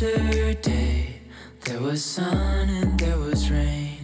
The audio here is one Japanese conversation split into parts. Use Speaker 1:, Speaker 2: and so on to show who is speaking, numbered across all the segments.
Speaker 1: Yesterday, there was sun and there was rain.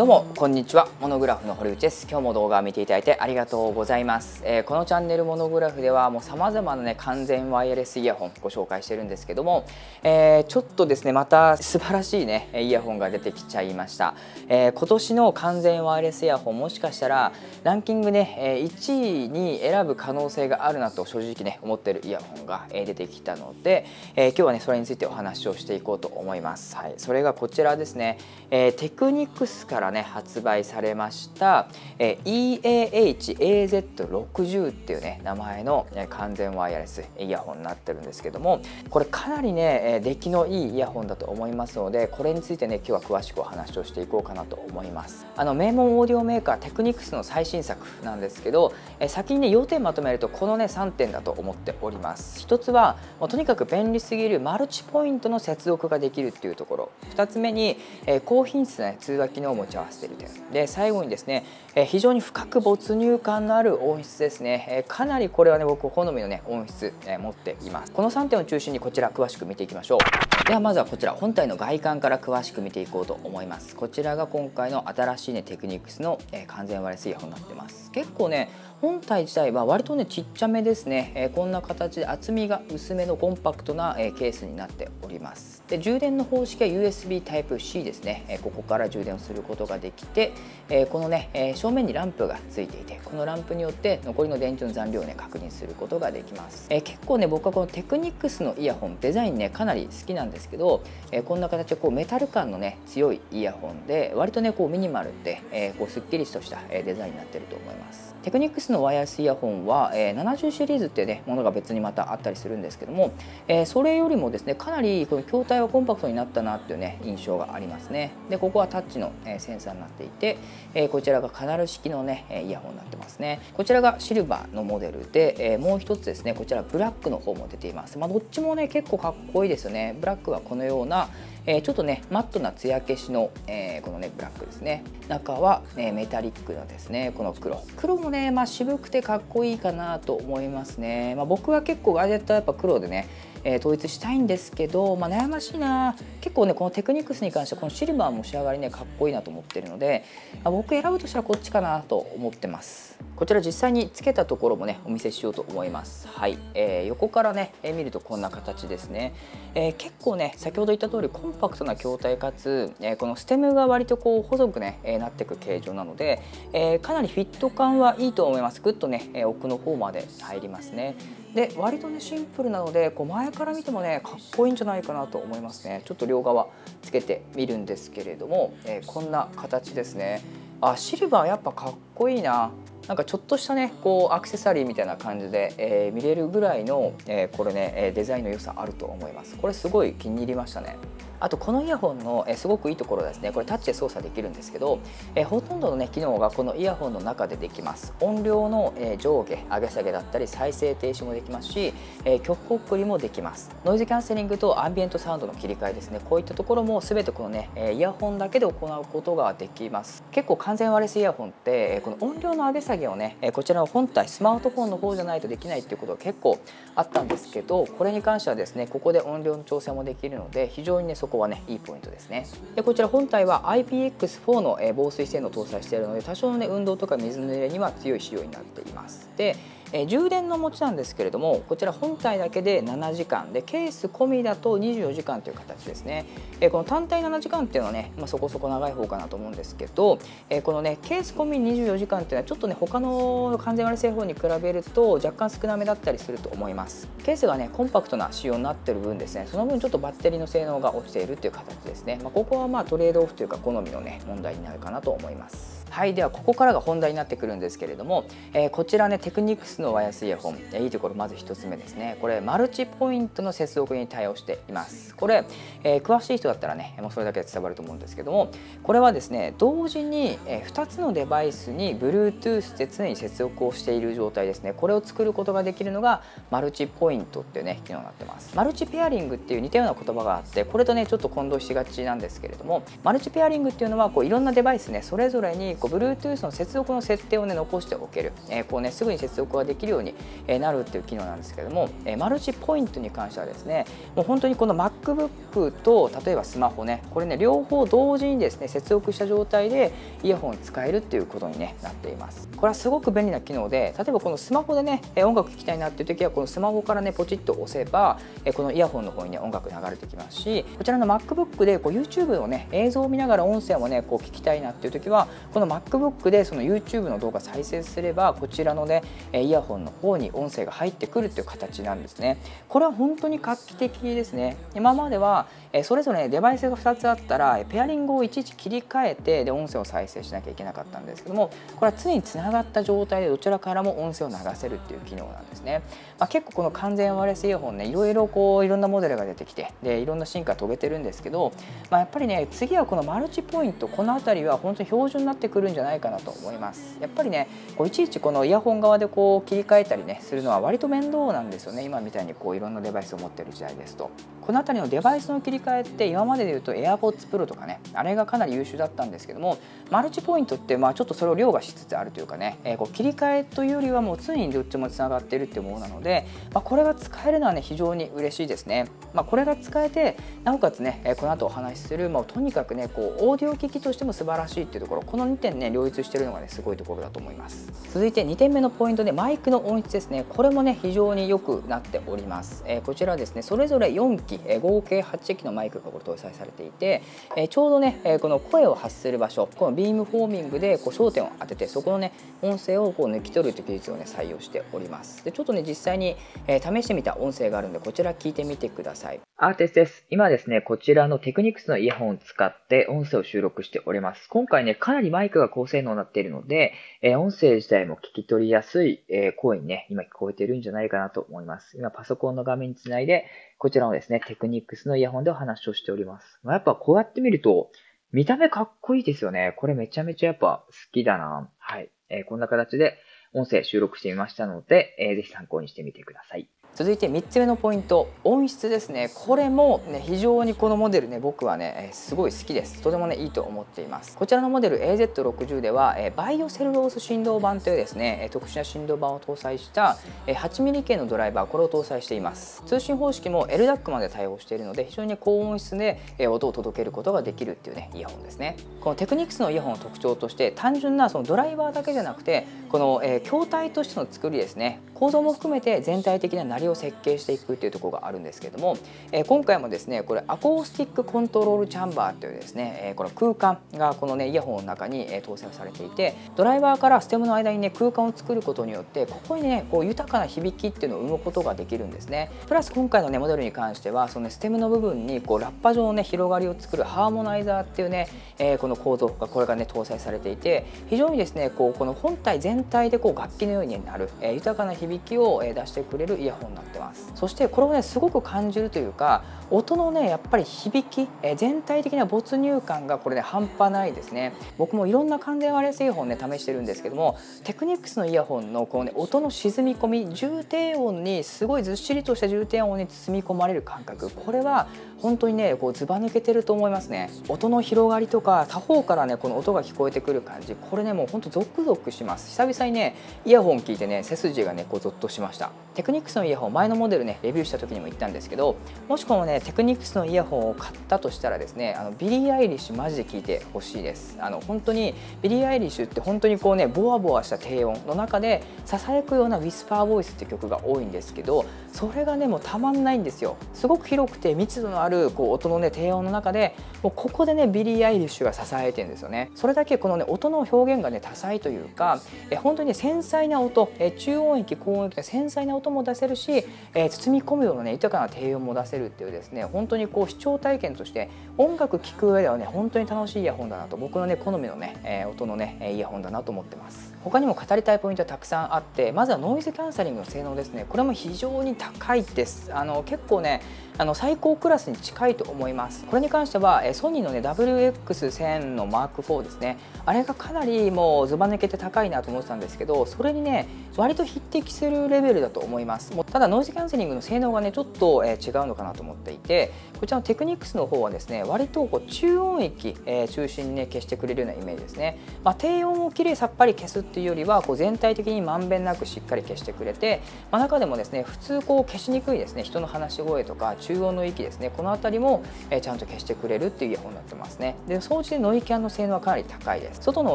Speaker 2: どうもこんにちは。モノグラフの堀内です。今日も動画を見ていただいてありがとうございます、えーこのチャンネルモノグラフではもう様々なね完全ワイヤレスイヤホンご紹介してるんですけども、えーちょっとですねまた素晴らしいねイヤホンが出てきちゃいました、えー今年の完全ワイヤレスイヤホンもしかしたらランキングねえ1位に選ぶ可能性があるなと正直ね思ってるイヤホンがえ出てきたので、えー今日はねそれについてお話をしていこうと思います。はい。それがこちらですね、えーテクニクスからね発売されました、えー EAH-AZ60 っていうね名前の、完全ワイヤレスイヤホンになってるんですけどもこれかなりね、出来のいいイヤホンだと思いますのでこれについてね今日は詳しくお話をしていこうかなと思います。あの名門オーディオメーカーテクニクスの最新作なんですけど、えー先にね要点まとめるとこのね3点だと思っております。一つはもうとにかく便利すぎるマルチポイントの接続ができるっていうところ。2つ目に、えー高品質な、通話機能を持ち合わせている点で最後にですね、えー非常に深く没入感のある音質ですね、えーかなりこれはね僕好みのね音質、えー持っています。この3点を中心にこちら詳しく見ていきましょう。ではまずはこちら本体の外観から詳しく見ていこうと思います。こちらが今回の新しいねテクニクスの、えー完全ワイヤレスイヤホンになってます。結構ね本体自体は割とねちっちゃめですね、えーこんな形で厚みが薄めのコンパクトな、えーケースになっております。で充電の方式は USB Type-C ですね、えーここから充電をすることができて、えーこのね、えー正面にランプがついていてこのランプによって残りの電池の残量をね確認することができます、えー結構ね僕はこのテクニクスのイヤホンデザインねかなり好きなんですけど、えーこんな形でこうメタル感のね強いイヤホンで割とねこうミニマルで、えーこうすっきりとした、えーデザインになってると思います。テクニックスのワイヤレスイヤホンは、え70シリーズってねものが別にまたあったりするんですけども、えそれよりもですねかなりこの筐体はコンパクトになったなっていうね印象がありますね。でここはタッチの、えセンサーになっていて、えこちらがカナル式のねイヤホンになってますね。こちらがシルバーのモデルで、えもう一つですねこちらブラックの方も出ています。まあどっちもね結構かっこいいですよね。ブラックはこのようなえーちょっとねマットな艶消しの、えーこのねブラックですね。中は、えメタリックのですねこの黒。黒もね、まあ、渋くてかっこいいかなと思いますね、まあ、僕は結構ガジェットはやっぱ黒でね、えー統一したいんですけど、まあ、悩ましいな。結構ねこのテクニクスに関してはこのシルバーも仕上がりねかっこいいなと思ってるので、まあ僕選ぶとしたらこっちかなと思ってます。こちら実際につけたところもねお見せしようと思います。はい、えー横からね、えー見るとこんな形ですね、えー結構ね先ほど言った通りコンパクトな筐体かつ、えーこのステムが割とこう細くね、えーなっていく形状なので、えーかなりフィット感はいいと思います。ぐっとね、えー奥の方まで入りますね。で割とねシンプルなのでこう前から見てもねかっこいいんじゃないかなと思いますね。ちょっと両側つけてみるんですけれども、えーこんな形ですね。あシルバーやっぱかっこいいな。なんかちょっとしたねこうアクセサリーみたいな感じで、えー見れるぐらいの、えーこれねえデザインの良さあると思います。これすごい気に入りましたね。あとこのイヤホンの、すごくいいところですね。これタッチで操作できるんですけど、ほとんどのね機能がこのイヤホンの中でできます。音量の、上下上げ下げだったり再生停止もできますし、えー曲送りもできます。ノイズキャンセリングとアンビエントサウンドの切り替えですね。こういったところも全てこのね、イヤホンだけで行うことができます。結構完全ワイヤレスイヤホンって、この音量の上げ下げをね、こちらの本体スマートフォンの方じゃないとできないっていうことが結構あったんですけどこれに関してはですねここで音量の調整もできるので非常にねそこはねいいポイントですね。でこちら本体は IPX4 の防水性能を搭載しているので多少のね運動とか水の濡れには強い仕様になっています。でえ充電の持ちなんですけれどもこちら本体だけで7時間でケース込みだと24時間という形ですね、えこの単体7時間っていうのはね、まあ、そこそこ長い方かなと思うんですけど、えーこのねケース込み24時間っていうのはちょっとね他の完全割れ製法に比べると若干少なめだったりすると思います。ケースがねコンパクトな仕様になってる分ですね。その分ちょっとバッテリーの性能が落ちているっていう形ですね、まあ、ここはまあトレードオフというか好みのね問題になるかなと思います。はいではここからが本題になってくるんですけれども、えーこちらねテクニクスのワイヤレスイヤホンえーいいところまず1つ目ですね。これマルチポイントの接続に対応しています。これ、えー詳しい人だったらねもうそれだけ伝わると思うんですけどもこれはですね同時に、え2つのデバイスに Bluetooth で常に接続をしている状態ですね。これを作ることができるのがマルチポイントっていうね機能になってます。マルチペアリングっていう似たような言葉があってこれとねちょっと混同しがちなんですけれどもマルチペアリングっていうのはこういろんなデバイスねそれぞれにこう Bluetooth の接続の設定をね残しておける、えー、こうねすぐに接続ができるようになるっていう機能なんですけども、えー、マルチポイントに関してはですねもう本当にこの MacBook と例えばスマホねこれね両方同時にですね接続した状態でイヤホン使えるっていうことに、ね、なっています。これはすごく便利な機能で例えばこのスマホでね音楽聴きたいなっていう時はこのスマホからねポチッと押せばこのイヤホンの方にね音楽流れてきますしこちらの MacBook でこう YouTube のね映像を見ながら音声もねこう聞きたいなっていう時はこの MacBook でその YouTube の動画再生すればこちらのねイヤホンの方に音声が入ってくるっていう形なんですね。これは本当に画期的ですね。今まではそれぞれデバイスが2つあったらペアリングをいちいち切り替えてで音声を再生しなきゃいけなかったんですけどもこれは常につながった状態でどちらからも音声を流せるっていう機能なんですね、まあ、結構この完全ワイヤレスイヤホンねいろいろこういろんなモデルが出てきてでいろんな進化遂げてるんですけど、まあ、やっぱりね次はこのマルチポイントこの辺りは本当に標準になってくるんじゃないかなと思います。やっぱりねこういちいちこのイヤホン側でこう切り替えたりねするのは割と面倒なんですよね。今みたいにこういろんなデバイスを持ってる時代ですと。この辺りのデバイスの切り替えって今までで言うと AirPods Pro とかねあれがかなり優秀だったんですけどもマルチポイントってまあちょっとそれを凌駕しつつあるというかね、えー、こう切り替えというよりはもう常にどっちもつながっているっていうものなので、まあ、これが使えるのはね非常に嬉しいですね、まあ、これが使えてなおかつね、えー、この後お話しする、まあ、とにかくねこうオーディオ機器としても素晴らしいっていうところこの2点ね両立してるのがねすごいところだと思います。続いて2点目のポイントでマイクの音質ですね。これもね非常に良くなっております、えー、こちらですねそれぞれ4機、えー、合計8機のマイクがこれ搭載されていて、えー、ちょうどね、えこの声を発する場所このビームフォーミングでこう焦点を当ててそこのね音声をこう抜き取るという技術をね採用しておりますでちょっとね実際に、え試してみた音声があるんでこちら聞いてみてくださいアーティスです。今ですね、こちらのテクニクスのイヤホンを使って音声を収録しております。今回ね、かなりマイクが高性能になっているので、えー、音声自体も聞き取りやすい、えー、声にね、今聞こえてるんじゃないかなと思います。今パソコンの画面につないで、こちらのですね、テクニクスのイヤホンで話をしております。まあ、やっぱこうやって見ると、見た目かっこいいですよね。これめちゃめちゃやっぱ好きだな。はい。えー、こんな形で音声収録してみましたので、えー、ぜひ参考にしてみてください。続いて3つ目のポイント音質ですね。これもね非常にこのモデルね僕はねすごい好きです。とてもねいいと思っています。こちらのモデル AZ60 ではバイオセルロース振動板というですね特殊な振動板を搭載した 8mm 系のドライバーこれを搭載しています。通信方式も LDAC まで対応しているので非常に高音質で音を届けることができるっていうねイヤホンですね。このテクニクスのイヤホンの特徴として単純なそのドライバーだけじゃなくてこの筐体としての作りですね。構造も含めて全体的な鳴りを設計していくっていうところがあるんですけども、え、今回もですねこれアコースティックコントロールチャンバーというですね、え、この空間がこのねイヤホンの中に、え、搭載されていてドライバーからステムの間にね空間を作ることによってここにねこう豊かな響きっていうのを生むことができるんですね。プラス今回のねモデルに関してはその、ね、ステムの部分にこうラッパ状のね広がりを作るハーモナイザーっていうね、え、この構造がこれがね搭載されていて非常にですねこうこの本体全体でこう楽器のようになる、え、豊かな響き響きを出してくれるイヤホンになってます。そしてこれをねすごく感じるというか音のねやっぱり響き、え全体的な没入感がこれね半端ないですね。僕もいろんな完全ワイヤレスイヤホンね試してるんですけどもテクニックスのイヤホンのこのね音の沈み込み重低音にすごいずっしりとした重低音に包み込まれる感覚。これは本当にねこうずば抜けてると思いますね。音の広がりとか多方からねこの音が聞こえてくる感じ。これねもうほんとゾクゾクします。久々にねイヤホン聞いてね背筋がねこうゾッとしました。テクニクスのイヤホン前のモデルねレビューした時にも言ったんですけどもしこのねテクニクスのイヤホンを買ったとしたらですねあのビリー・アイリッシュマジで聞いてほしいです。あの本当にビリー・アイリッシュって本当にこうねボワボワした低音の中でささやくようなウィスパーボイスって曲が多いんですけどそれがねもうたまんないんですよ。すごく広くて密度のあるこう音のね低音の中でもうここでねビリー・アイリッシュが支えてるんですよね。それだけこのね音の表現がね多彩というかえ本当に繊細な音え中音域高音域で繊細な音も出せるし、え包み込むようなね豊かな低音も出せるっていうですね本当にこう視聴体験として音楽聴く上ではね本当に楽しいイヤホンだなと僕のね好みのね、え音のねイヤホンだなと思ってます。他にも語りたいポイントはたくさんあってまずはノイズキャンセリングの性能ですね。これも非常に高いです。あの結構ねあの最高クラスに近いと思います。これに関してはソニーのね WX1000 の M4 ですね。あれがかなりもうずば抜けて高いなと思ってたんですけどそれにね割と匹敵するレベルだと思います。もうただノイズキャンセリングの性能がねちょっと、え違うのかなと思っていてこちらのテクニックスの方はですね割とこう中音域、え中心にね消してくれるようなイメージですね、まあ、低音をきれいさっぱり消すっていうよりはこう全体的にまんべんなくしっかり消してくれて、まあ、中でもですね普通こう消しにくいですね人の話し声とか中音の息ですね。この辺りも、えちゃんと消してくれるっていうイヤホンになってますね。で総じてノイキャンの性能はかなり高いです。外の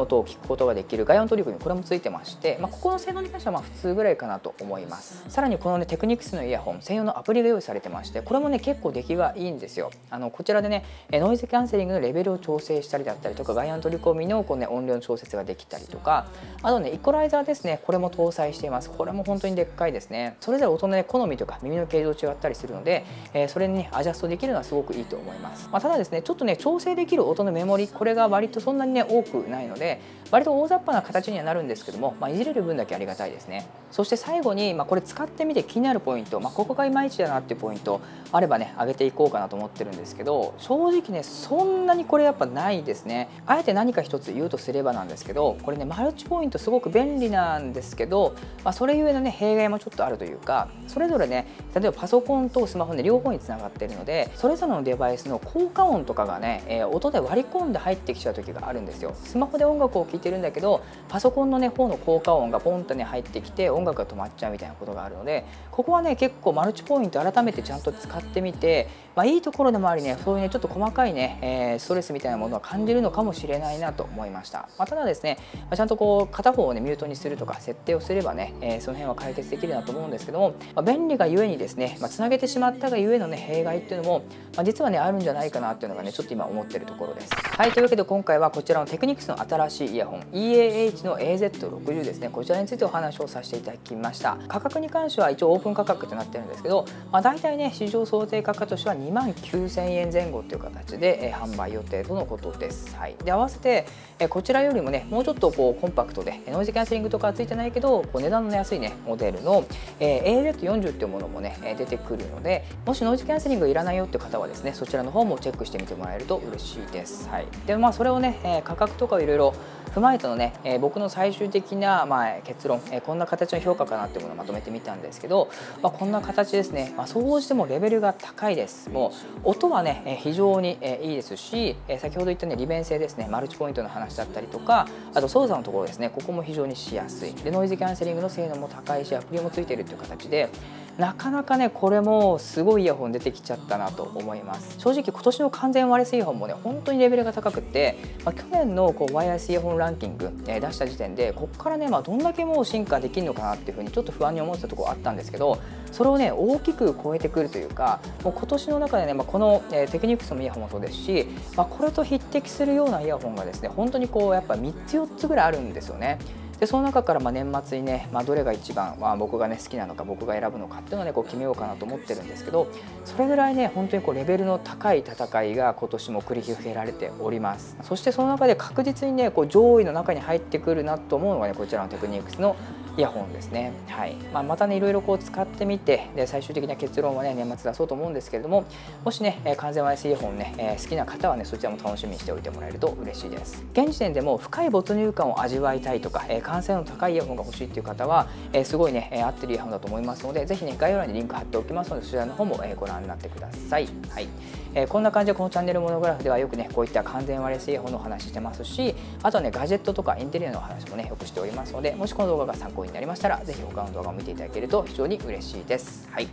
Speaker 2: 音を聞くことができる外音取り組みこれもついてまして、まあ、ここの性能に関してはま普通ぐらいかなと思います。さらにこのねテクニクスのイヤホン専用のアプリが用意されてましてこれもね結構出来がいいんですよ。あのこちらでねノイズキャンセリングのレベルを調整したりだったりとか外音取り込みのこう、ね、音量の調節ができたりとかあとねイコライザーですね。これも搭載しています。これも本当にでっかいですね。それぞれ音の、ね、好みとか耳の形状違ったりするので、えー、それに、ね、アジャストできるのはすごくいいと思います、まあ、ただですねちょっとね調整できる音のメモリこれが割とそんなにね多くないので割と大雑把な形にはなるんですけども、まあ、いじれる分だけありがたいですね。そして最後に、まあ、これ使ってみて気になるポイント、まあ、ここがいまいちだなっていうポイントあればね上げていこうかなと思ってるんですけど正直ねそんなにこれやっぱないですね。あえて何か一つ言うとすればなんですけどこれねマルチポイントすごく便利なんですけど、まあ、それゆえのね弊害もちょっとあるというかそれぞれね例えばパソコンとスマホで両方につながっているのでそれぞれのデバイスの効果音とかがね、えー、音で割り込んで入ってきちゃう時があるんですよ。スマホで音楽を聴いてるんだけどパソコンのね方の効果音がポンとね入ってきて音楽が止まっちゃうみたいなことがあるのでここはね結構マルチポイント改めてちゃんと使ってみて、まあ、いいところでもありねそういうねちょっと細かいね、えー、ストレスみたいなものは感じるのかもしれないなと思いました、まあ、ただですね、まあ、ちゃんとこう片方をねミュートにするとか設定をすればね、えー、その辺は解決できるなと思うんですけども、まあ、便利がゆえにですね、まあ、つなげてしまったがゆえのね弊害っていうのも、まあ、実はねあるんじゃないかなっていうのがねちょっと今思ってるところです。はいというわけで今回はこちらのテクニクスの新しいイヤホン EAH の AZ60 ですねこちらについてお話をさせていただきました。価格に関しては一応オープン価格となってるんですけど、まあ、大体ね市場想定価格としては2万9000円前後という形で、え販売予定とのことです、はい、で合わせて、えこちらよりもねもうちょっとこうコンパクトでノイズキャンセリングとかはついてないけどこう値段の安いねモデルの、え AZ40 っていうものもね出てくるのでもしノイズキャンセリングいらないよって方はですねそちらの方もチェックしてみてもらえると嬉しいです、はい、でまあそれをね、え価格とかいろいろ踏まえてのね、え僕の最終的な、まあ、結論、えこんな形の評価かなっていうものをまとめてみたんですけど、まあ、こんな形ですね、まあ、総じてもレベルが高いです。もう音はね、え非常に、えいいですし、え先ほど言ったね利便性ですね。マルチポイントの話だったりとかあと操作のところですね。ここも非常にしやすい。でノイズキャンセリングの性能も高いしアプリもついているっていう形でなかなかねこれもすごいイヤホン出てきちゃったなと思います正直今年の完全ワイヤレスイヤホンもね本当にレベルが高くて、まあ、去年のこうワイヤレスイヤホンランキング、えー、出した時点でここからね、まあ、どんだけもう進化できるのかなっていうふうにちょっと不安に思ってたところあったんですけどそれをね大きく超えてくるというかもう今年の中でね、まあ、この、えー、テクニックスのイヤホンもそうですし、まあ、これと匹敵するようなイヤホンがですね本当にこうやっぱ3つ4つぐらいあるんですよね。でその中からま年末にね、まあ、どれが一番、まあ、僕がね好きなのか僕が選ぶのかっていうのをねこう決めようかなと思ってるんですけどそれぐらいね本当にこうレベルの高い戦いが今年も繰り広げられております。そしてその中で確実にねこう上位の中に入ってくるなと思うのがねこちらのテクニックスのイヤホンですね、はい。まあ、またねいろいろこう使ってみてで最終的な結論はね年末出そうと思うんですけれどももしね、完全ワイヤレスイヤホンね、え好きな方はねそちらも楽しみにしておいてもらえると嬉しいです。現時点でも深い没入感を味わいたいとか、え完成の高いイヤホンが欲しいっていう方は、えすごいね、え合ってるイヤホンだと思いますのでぜひね概要欄にリンク貼っておきますのでそちらの方も、えご覧になってください、はい。えー、こんな感じでこのチャンネルモノグラフではよくねこういった完全割れ製法のお話してますしあとはねガジェットとかインテリアのお話もねよくしておりますのでもしこの動画が参考にになりましたら是非他の動画を見ていただけると非常に嬉しいです。はい。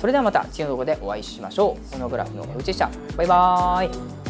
Speaker 2: それではまた次の動画でお会いしましょう。モノグラフの江内でした。バイバーイ。